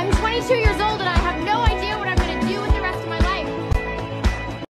I'm 22 years old and I'm